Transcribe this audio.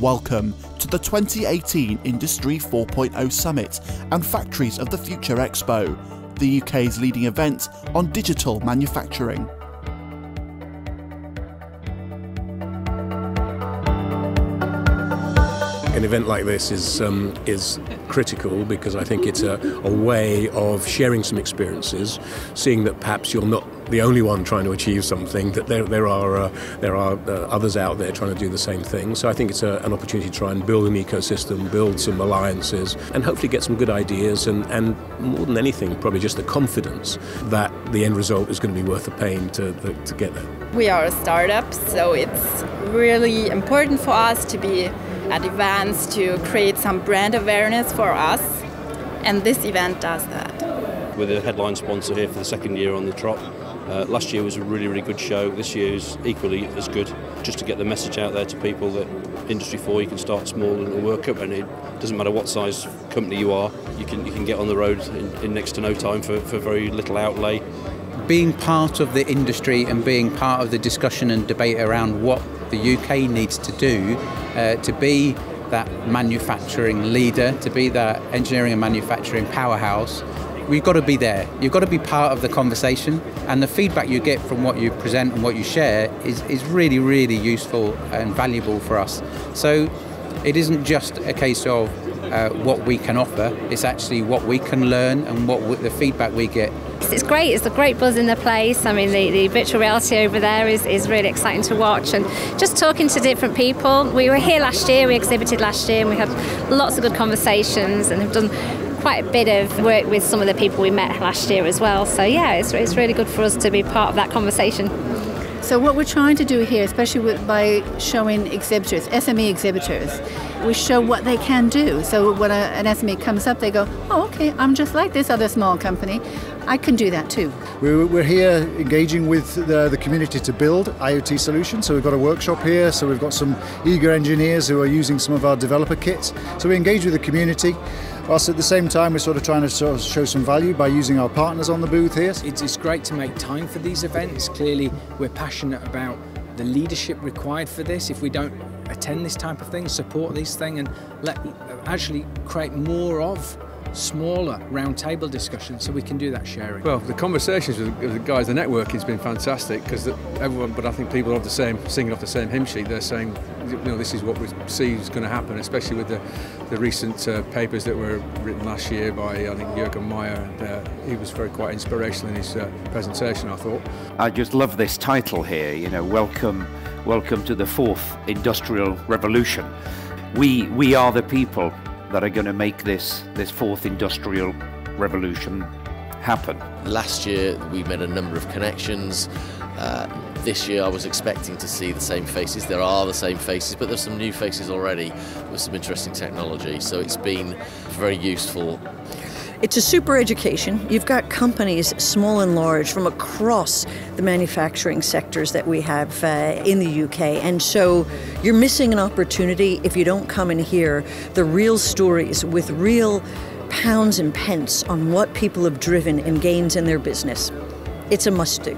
Welcome to the 2018 Industry 4.0 Summit and Factories of the Future Expo, the UK's leading event on digital manufacturing. An event like this is um, is critical because I think it's a, a way of sharing some experiences, seeing that perhaps you're not the only one trying to achieve something, that there, there are, uh, there are uh, others out there trying to do the same thing. So I think it's a, an opportunity to try and build an ecosystem, build some alliances, and hopefully get some good ideas, and, and more than anything, probably just the confidence that the end result is going to be worth the pain to, the, to get there. We are a startup, so it's really important for us to be at events to create some brand awareness for us, and this event does that. We're the headline sponsor here for the second year on the trot. Uh, last year was a really, really good show. This year is equally as good, just to get the message out there to people that Industry 4 you can start small and work up, and it doesn't matter what size company you are, you can you can get on the road in, in next to no time for, for very little outlay. Being part of the industry and being part of the discussion and debate around what the UK needs to do uh, to be that manufacturing leader, to be that engineering and manufacturing powerhouse, we've got to be there. You've got to be part of the conversation, and the feedback you get from what you present and what you share is, is really, really useful and valuable for us. So it isn't just a case of uh, what we can offer, it's actually what we can learn and what the feedback we get. It's great, it's a great buzz in the place. I mean, the, the virtual reality over there is, is really exciting to watch, and just talking to different people. We were here last year, we exhibited last year, and we had lots of good conversations and have done quite a bit of work with some of the people we met last year as well. So yeah, it's, it's really good for us to be part of that conversation. So what we're trying to do here, especially with, by showing exhibitors, SME exhibitors, we show what they can do. So when a, an SME comes up, they go, "Oh, okay, I'm just like this other small company. I can do that too." We're, we're here engaging with the, the community to build IoT solutions. So we've got a workshop here. So we've got some eager engineers who are using some of our developer kits. So we engage with the community whilst at the same time we're sort of trying to sort of show some value by using our partners on the booth here. It's, it's great to make time for these events. Clearly, we're passionate about the leadership required for this. If we don't attend this type of thing, support this thing, and let actually create more of smaller roundtable discussions so we can do that sharing. Well, the conversations with the guys, the networking has been fantastic because everyone, but I think people are the same, singing off the same hymn sheet. They're saying, you know, this is what we see is going to happen, especially with the, the recent uh, papers that were written last year by, I think, Juergen Maier, and uh, he was very quite inspirational in his uh, presentation, I thought. I just love this title here, you know, welcome, welcome to the fourth industrial revolution. We, we are the people that are going to make this, this fourth industrial revolution happen. Last year we made a number of connections. Uh, this year I was expecting to see the same faces. There are the same faces, but there's some new faces already with some interesting technology. So it's been very useful. It's a super education. You've got companies, small and large, from across the manufacturing sectors that we have uh, in the UK. And so you're missing an opportunity if you don't come and hear the real stories with real pounds and pence on what people have driven and gains in their business. It's a must do.